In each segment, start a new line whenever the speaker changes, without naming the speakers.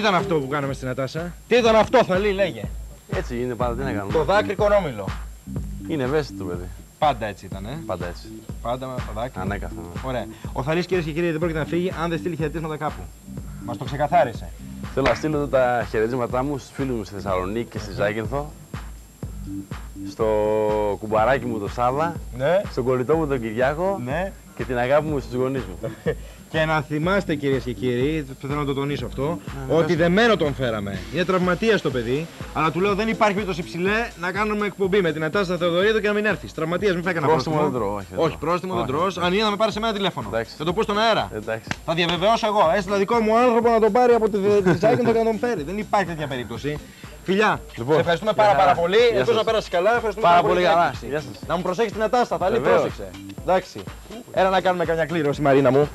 ήταν αυτό που κάναμε στην Ατάσα; Τι ήταν αυτό, Θαλή, λέγε.
Έτσι είναι πάντα, τι να κάνουμε.
Το δάκρυ κονόμιλο.
Είναι ευαίσθητο παιδί.
Πάντα έτσι ήταν, ε.
Πάντα έτσι.
Πάντα με το δάκρυ.
Ανέκαθεν. ναι.
Ωραία. Ο Θαλής κυρίες και κύριοι δεν πρόκειται να φύγει αν δεν στείλει χαιρετίσματα κάπου. Μας το ξεκαθάρισε.
Θέλω να στείλω τα χαιρετίσματά μου στους φίλους μου στη Θεσσαλονίκη και στη Ζάκυνθο. Στο κουμπαράκι μου το Σάβα,
Ναι,
στον κολλητό μου τον Κυριάκο
ναι.
Και την αγάπη μου στους γονείς μου.
Και να θυμάστε κυρίες και κύριοι, θέλω να το τονίσω αυτό,
Ναι,
ότι δεμένο τον φέραμε. Είναι τραυματία το παιδί, αλλά του λέω δεν υπάρχει περίπτωση ψηλέ να κάνουμε εκπομπή με την Ατάστα Θεοδωρίδου και να μην έρθει. Τραυματίας, μην φάει κανένα
Πρόστιμο δεν τρώω, όχι, δεν
Όχι,
τρώω.
πρόστιμο δεν
Όχι.
τρώω. Αν είναι να με πάρει σε μένα τηλέφωνο.
Εντάξει.
Θα το πω στον αέρα.
Εντάξει.
Θα διαβεβαιώσω εγώ. Έστειλα δικό μου άνθρωπο να τον πάρει από τη Ζάκυνθο και να τον φέρει. Δεν υπάρχει τέτοια περίπτωση. Φιλιά,
Λοιπόν,
σε ευχαριστούμε
γεια
πάρα, πάρα
χαρά.
πολύ.
Γεια
Ελπίζω
σας.
να πέρασες καλά. Ευχαριστούμε
Πάρα πολύ
για την
καλά.
έκπληξη.
Γεια σας.
Να μου προσέχει την Ατάστα, θα λέει
Βεβαίως.
πρόσεξε. Εντάξει. Έλα να κάνουμε καμιά κλήρωση, Μαρίνα μου.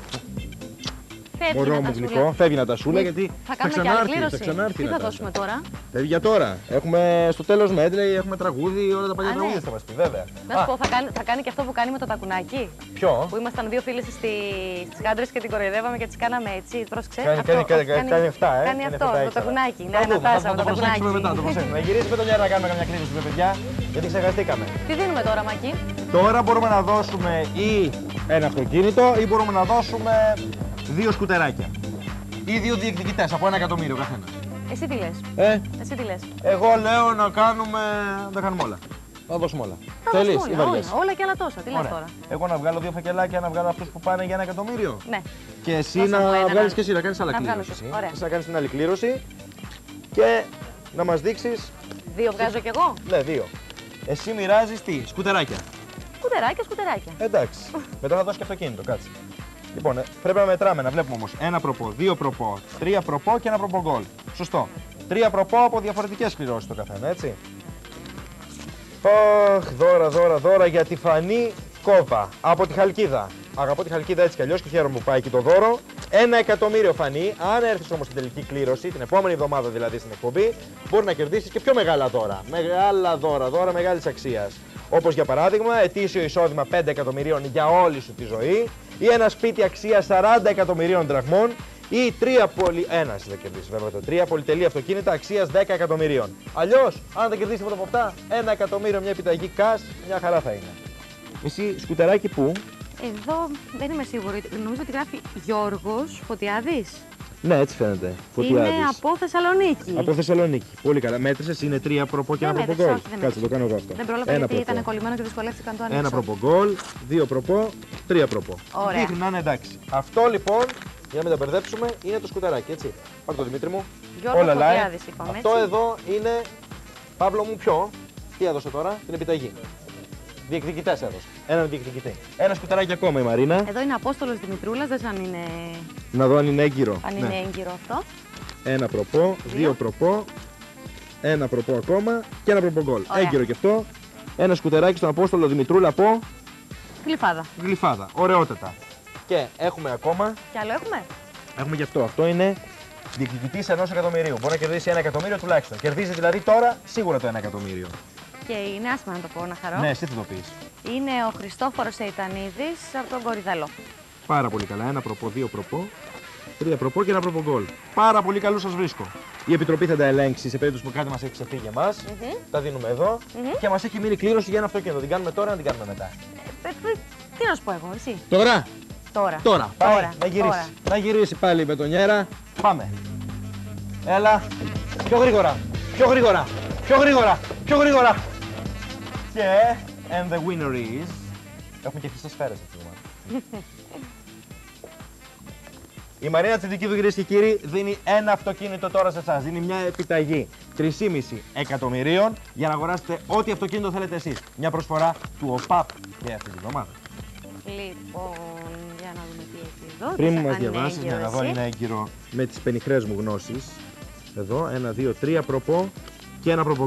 Φεύγει
Μωρό
να
μου
τα σούλα.
γλυκό, φεύγει να τα σούλα γιατί
Θα κάνουμε και άλλη
ξανάρθει, θα
κλήρωση.
ξανάρθει
Τι
η
θα
Νατάσα.
δώσουμε τώρα;
Φεύγει για τώρα. Έχουμε στο τέλος medley, έχουμε τραγούδι, όλα τα παλιά
Α, ναι.
τραγούδια θα μας πει, βέβαια.
Να σου
Α,
πω, θα κάνει, θα κάνει και αυτό που κάνει με το τακουνάκι.
Ποιο;
Που ήμασταν δύο φίλες στι στις γάντρες και την κοροϊδεύαμε και τις κάναμε έτσι. Πρόσεξε.
Κάνει,
αυτό,
κάνει, κάνει,
αυτό
κάνει, κάνει αυτά, ε.
Κάνει αυτό,
αυτά
το
έξερα.
τακουνάκι.
Θα
Ναι,
δούμε,
να
θα-
τάσα
θα
με
το
το
προσέξουμε μετά, το
τακουνάκι.
προσέξουμε. Να γυρίσει με τον Ιέρα να κάνουμε καμιά κλήρωση, με παιδιά, γιατί ξεχαστήκαμε.
Τι δίνουμε τώρα, Μακή.
Τώρα μπορούμε να δώσουμε ή ένα αυτοκίνητο ή μπορούμε να δώσουμε δύο σκουτεράκια. Ή δύο διεκδικητές από ένα εκατομμύριο καθένας.
Εσύ τι λες;
Ε,
Εσύ τι λες;
εγώ λέω να κάνουμε. να τα κάνουμε όλα. Να δώσουμε όλα.
Θα
Θέλεις
δώσουμε
ή
όλα,
βαριέσαι;
όλα, όλα και άλλα τόσα. Τι λες
Ωραία.
τώρα;
Εγώ να βγάλω δύο φακελάκια, να βγάλω αυτούς που πάνε για ένα εκατομμύριο.
Ναι.
Και εσύ
Δώσε
να
μου ένα,
βγάλεις
να-
και εσύ, να κάνεις άλλα
να βγάλω
κλήρωση.
κι
εσύ.
εγώ. Ωραία.
Εσύ να κάνεις την άλλη κλήρωση και να μας δείξεις.
Δύο βγάζω κι εγώ;
Ναι, δύο. Εσύ μοιράζεις τι, σκουτεράκια.
Σκουτεράκια, σκουτεράκια.
Εντάξει. Μετά θα δώσει και αυτοκίνητο, κάτσε. Λοιπόν, ε, πρέπει να μετράμε, να βλέπουμε όμως. Ένα προπό, δύο προπό, τρία προπό και ένα προπό γκολ. Σωστό. Τρία προπό από διαφορετικές κληρώσεις το καθένα, έτσι. Αχ, δώρα, δώρα, δώρα για τη Φανή Κόβα από τη Χαλκίδα. Αγαπώ τη Χαλκίδα έτσι κι αλλιώς και χαίρομαι που πάει εκεί το δώρο. Ένα εκατομμύριο Φανή. Αν έρθεις όμως στην τελική κλήρωση, την επόμενη εβδομάδα δηλαδή στην εκπομπή, μπορεί να κερδίσεις και πιο μεγάλα δώρα. Μεγάλα δώρα, δώρα μεγάλης αξίας. Όπως για παράδειγμα, ετήσιο εισόδημα 5 εκατομμυρίων για όλη σου τη ζωή ή ένα σπίτι αξία 40 εκατομμυρίων δραχμών ή τρία πολυ... Ένα εσύ θα κερδίσει βέβαια το. Τρία πολυτελή αυτοκίνητα αξία 10 εκατομμυρίων. Αλλιώς, αν δεν κερδίσει τίποτα από αυτά, ένα εκατομμύριο μια επιταγή cash, μια χαρά θα είναι. Εσύ σκουτεράκι πού;
Εδώ δεν είμαι σίγουρη. Νομίζω ότι γράφει Γιώργος Φωτιάδης.
Ναι, έτσι φαίνεται.
Είναι από Θεσσαλονίκη.
Από Θεσσαλονίκη. Πολύ καλά. Μέτρησες, είναι τρία προπό και
Δεν
ένα προπό
μέτρησα,
γκολ.
όχι, δεν
Κάτσε, το κάνω εγώ αυτό.
Δεν πρόλαβα
ένα
γιατί
προπό.
ήταν κολλημένο και δυσκολεύτηκαν το ανοίξω.
Ένα προπό γκολ, δύο προπό, τρία προπό.
Ωραία.
Δείχνει να είναι εντάξει. Αυτό λοιπόν, για να μην τα μπερδέψουμε, είναι το σκουτεράκι, έτσι. Πάρ' το Δημήτρη μου.
Γιώργος
Όλα live.
Φωτιάδης είπαμε,
Αυτό
έτσι.
εδώ είναι, Παύλο μου, ποιο. Τι έδωσε τώρα, την επιταγή. Διεκδικητές έδωσε. Έναν διεκδικητή. Ένα σκουτεράκι ακόμα η Μαρίνα.
Εδώ είναι Απόστολος Δημητρούλας, δεν ξέρω αν είναι,
Να δω αν είναι έγκυρο.
αν
Ναι.
είναι έγκυρο αυτό.
Ένα προπό, δύο,
Δύο.
προπό, ένα προπό ακόμα και ένα προπό γκολ.
Ωραία.
Έγκυρο και αυτό. Ένα σκουτεράκι στον Απόστολο Δημητρούλα από
Γλυφάδα.
γλυφάδα. Ωραιότατα. Και έχουμε ακόμα,
Κι άλλο έχουμε;
έχουμε και αυτό. Αυτό είναι διεκδικητής ενός εκατομμυρίου. Μπορεί να κερδίσει ένα εκατομμύριο τουλάχιστον. Κερδίζει δηλαδή τώρα σίγουρα το ένα εκατομμύριο.
Και είναι άσχημα να το πω, να χαρώ.
Ναι, εσύ θα το πεις.
Είναι ο Χριστόφορος Σεϊτανίδης από τον Κορυδαλό.
Πάρα πολύ καλά. Ένα προπό, δύο προπό, τρία προπό και ένα προπό γκολ. Πάρα πολύ καλούς σας βρίσκω. Η Επιτροπή θα τα ελέγξει σε περίπτωση που κάτι μας έχει ξεφύγει εμά. Τα δίνουμε εδώ και μας έχει μείνει κλήρωση για ένα αυτοκίνητο. Την κάνουμε τώρα, να την κάνουμε μετά.
Ε, ε, Τι να σου πω εγώ, εσύ;
Τώρα,
Τώρα.
τώρα, πάει
Τώρα,
να γυρίσει.
τώρα.
Να γυρίσει πάλι η μπετονιέρα. Πάμε. Έλα. Πιο γρήγορα. Πιο γρήγορα. Πιο γρήγορα. Πιο γρήγορα. Και. And the winner is. Έχουμε και χρυσές σφαίρε αυτή τη βδομάδα. Η Μαρίνα Τσιντικίδου, κυρίε και κύριοι, δίνει ένα αυτοκίνητο τώρα σε εσάς. Δίνει μια επιταγή 3,5 εκατομμυρίων για να αγοράσετε ό,τι αυτοκίνητο θέλετε εσείς. Μια προσφορά του ΟΠΑΠ για αυτή τη βδομάδα.
Λοιπόν, για να δούμε τι έχει εδώ.
Πριν
Δεν
μας
ξέρω αν είναι
διαβάσεις,
έγκυρο
να δω
εσύ.
είναι έγκυρο με τις πενιχρές μου γνώσεις. Εδώ, ένα, δύο, τρία προπό και ένα
προπό